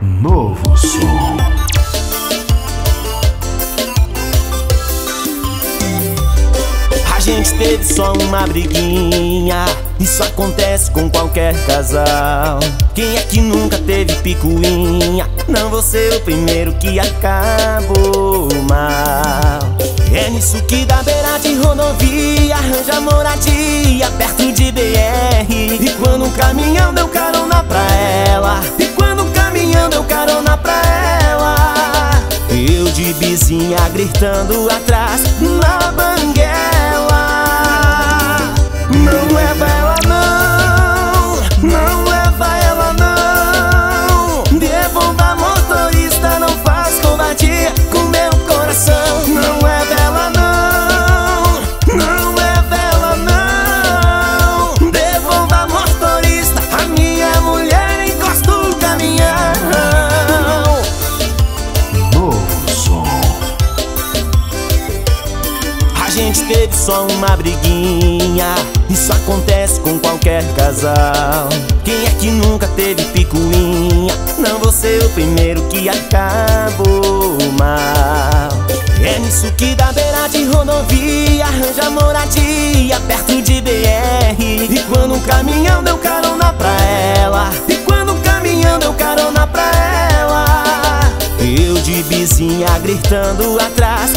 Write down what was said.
Novo som. A gente teve só uma briguinha. Isso acontece com qualquer casal. Quem é que nunca teve picuinha? Não vou ser o primeiro que acabou mal. É nisso que da beira de rodovia arranja moradia perto de BR. E quando o caminhão deu carona de bizinha gritando atrás na banguela. gente teve só uma briguinha. Isso acontece com qualquer casal. Quem é que nunca teve picuinha? Não vou ser é o primeiro que acabou mal. É nisso que da beira de rodovia arranja moradia perto de BR. E quando o caminhão deu carona pra ela. E quando o caminhão deu carona pra ela. Eu de vizinha gritando atrás.